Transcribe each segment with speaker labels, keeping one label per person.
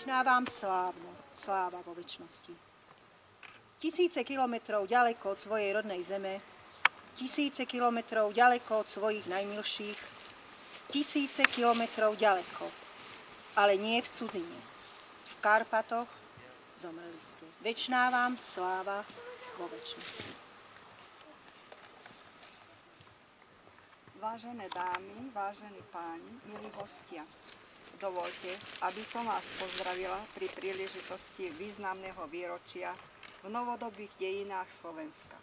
Speaker 1: Večná vám slávno, sláva vo väčšnosti. Tisíce kilometrov ďaleko od svojej rodnej zeme, tisíce kilometrov ďaleko od svojich najmilších, tisíce kilometrov ďaleko, ale nie v cudzine. V Karpatoch zomreli ste. Večná vám sláva vo väčšnosti.
Speaker 2: Vážené dámy, vážení páni, milí hostia, dovolte, aby som vás pozdravila pri príležitosti významného výročia v novodobých dejinách Slovenska.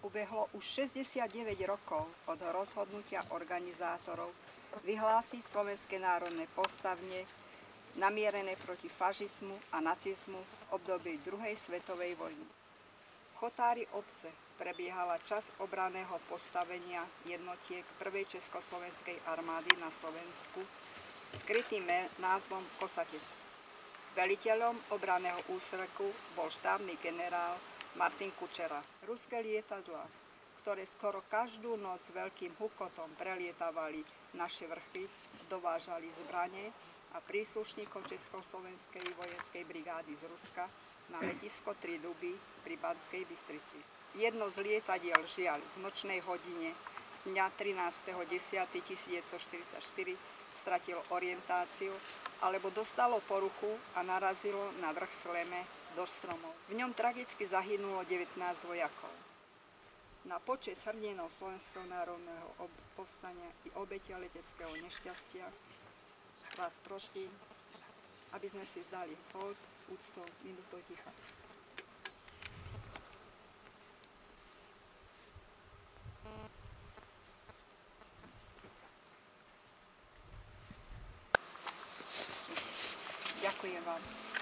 Speaker 2: Ubehlo už 69 rokov od rozhodnutia organizátorov vyhlásiť Slovenské národné postavne namierené proti fašizmu a nacizmu v období druhej svetovej vojny. V chotári obce prebiehala čas obraného postavenia jednotiek prvej Československej armády na Slovensku skrytým názvom Kosatec. Veliteľom obraného úsreku bol štávny generál Martin Kučera. Ruské lietadla, ktoré skoro každú noc veľkým hukotom prelietavali naše vrchy, dovážali zbranie a príslušníkov Československej vojenskej brigády z Ruska na letisko Triduby pri Banskej Bystrici. Jedno z lietadiel žiaľ v nočnej hodine dňa 13.10.1944 stratilo orientáciu alebo dostalo poruchu a narazilo na vrch Sleme do stromov. V ňom tragicky zahynulo 19 vojakov. Na počes hrdinov Slovenského národného povstania i obetia leteckého nešťastia vás prosím, aby sme si zdali hold úctou minutou ticha. Ďakujem vám.